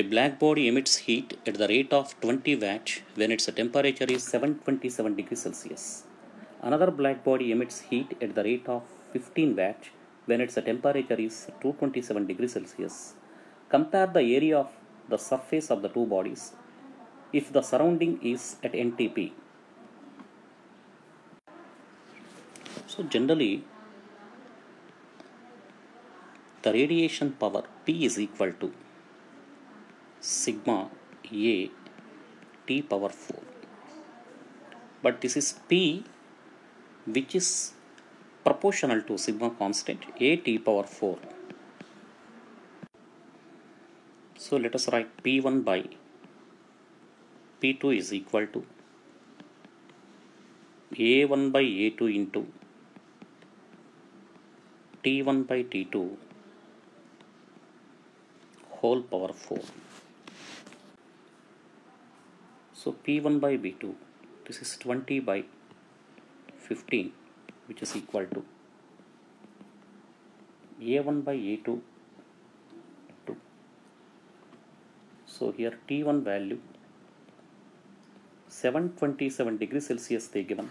A black body emits heat at the rate of 20 watt when its temperature is 727 degrees Celsius. Another black body emits heat at the rate of 15 watt when its temperature is 227 degrees Celsius. Compare the area of the surface of the two bodies if the surrounding is at NTP. So generally the radiation power P is equal to sigma A T power 4 but this is P which is proportional to sigma constant A T power 4 so let us write P1 by P2 is equal to A1 by A2 into T1 by T2 whole power 4 so P1 by P2 this is 20 by 15 which is equal to A1 by A2 2 so here T1 value 727 degrees Celsius they given.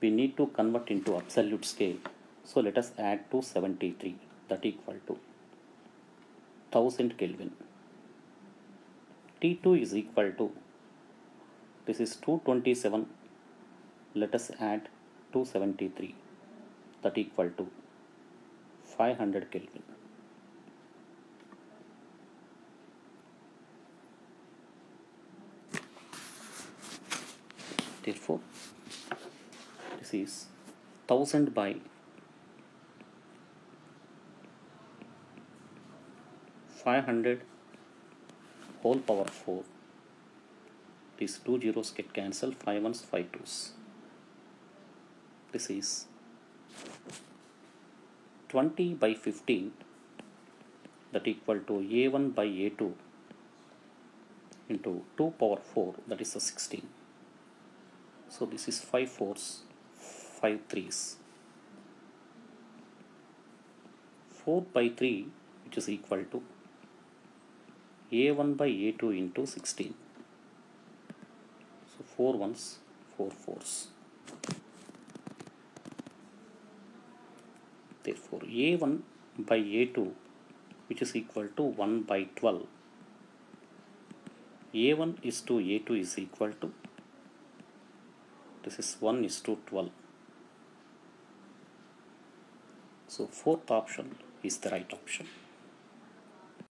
We need to convert into absolute scale. So let us add 273 that equal to 1000 Kelvin. T2 is equal to this is 227 let us add 273 that equal to 500 Kelvin. Therefore this is 1000 by 500 whole power 4 these two zeros get cancelled 5 ones 5 twos. This is 20 by 15 that equal to a1 by a2 into 2 power 4 that is a 16 so this is 5 fours 5 threes. 4 by 3 which is equal to a1 by a2 into 16 so 4 ones 4 fours. Therefore a1 by a2 which is equal to 1 by 12 a1 is to a2 is equal to this is 1 is to 12 so fourth option is the right option